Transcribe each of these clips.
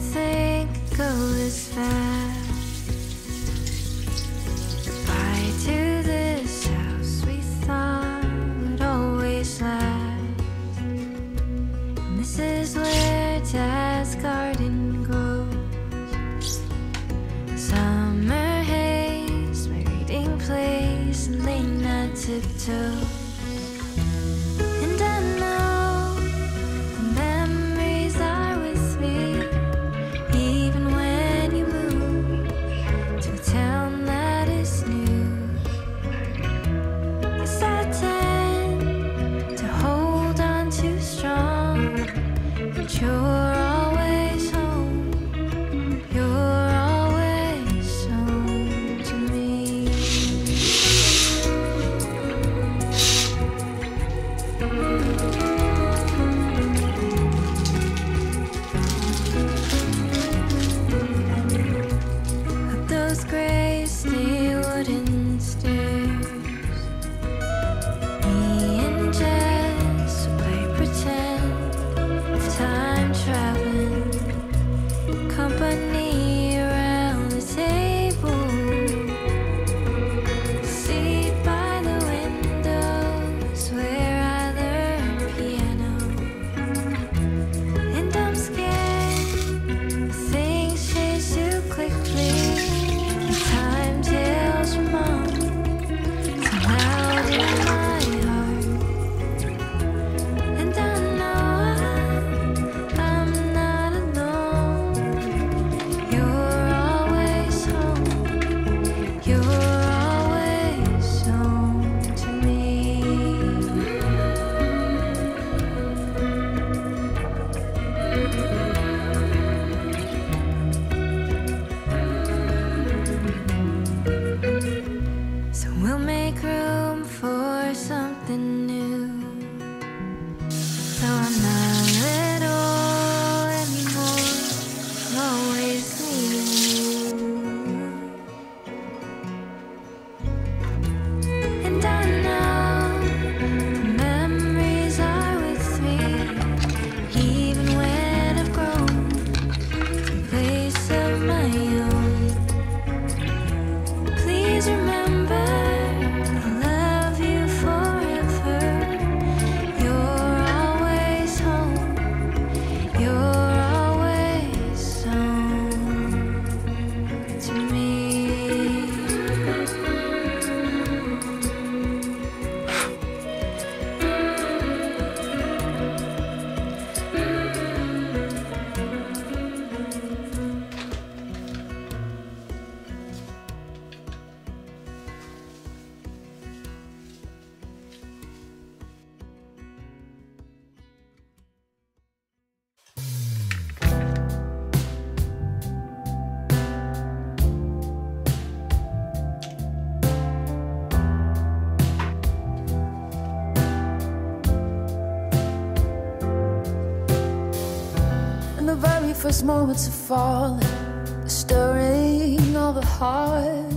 think go this fast. Goodbye to this house we thought would always last. And this is where Dad's garden grows. Summer haze, my reading place, and late night we'll make room for something new. First moments of falling, stirring of the heart,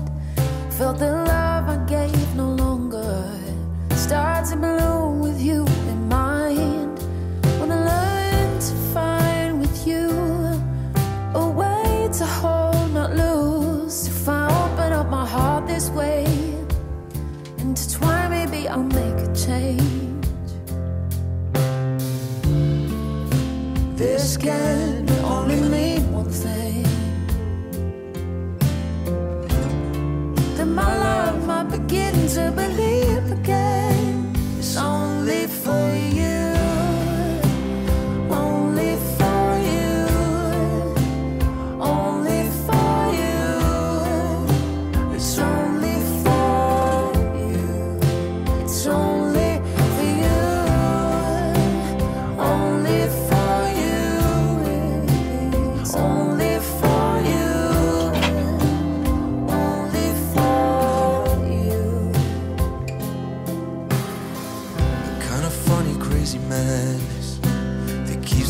felt the love I gave no longer started to bloom with you in mind. When I learned to find with you a way to hold, not lose, if I open up my heart this way, intertwine, maybe I'll make a change. This can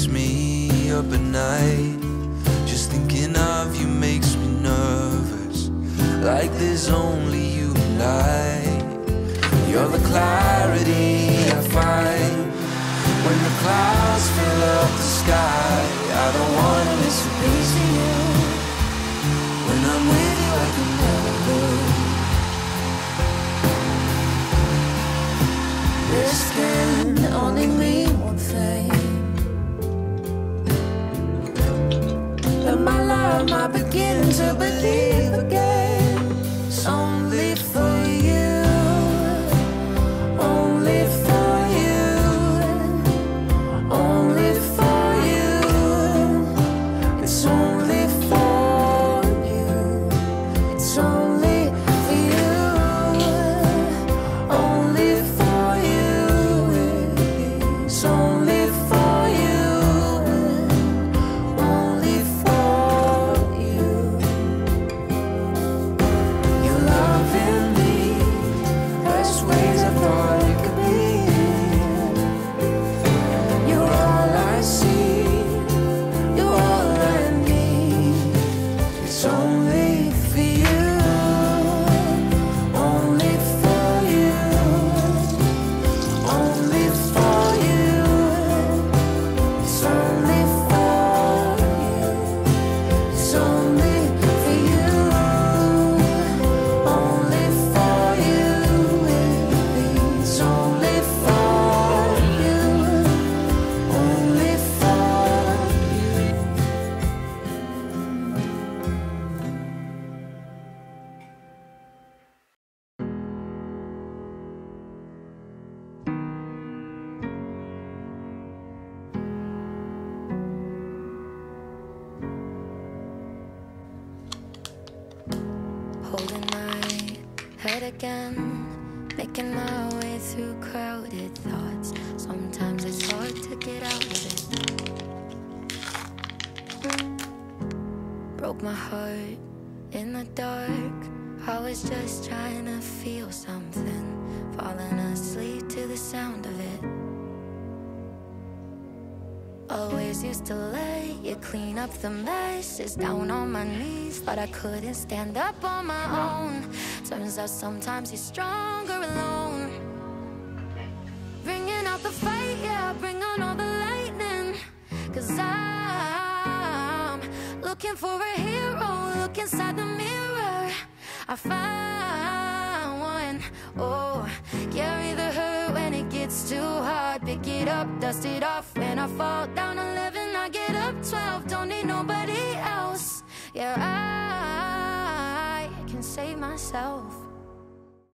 keeps me up at night. Just thinking of you makes me nervous. Like there's only you and I. You're the clarity I find when the clouds fill up the sky. I don't wanna miss a piece my love might begin to believe again. Holding my head again, making my way through crowded thoughts. Sometimes it's hard to get out of it. Broke my heart in the dark. I was just trying to feel something, falling asleep to the sound of it. Always used to lay you clean up the messes down on my knees, but I couldn't stand up on my own. Turns out sometimes you're stronger alone. Bringing out the fight, yeah, bring on all the lightning. Cause I'm looking for a hero, look inside the mirror. I found it up, dust it off. When I fall down 11, I get up 12 Don't need nobody else. Yeah, I can save myself.